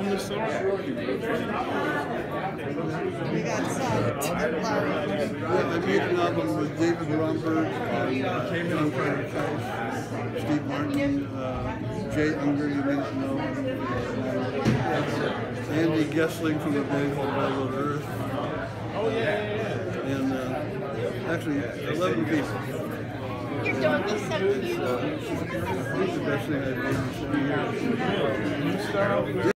We got some. Yeah, I made an album with David Bromberg, uh, John Carter Steve Martin, uh, Jay Ungar, you may not know. Uh, Andy Goessling from the band called Velvet Earth. Oh, yeah, yeah, yeah. And uh, actually, 11 people. Your doggy's so cute. It's the best thing I've ever seen.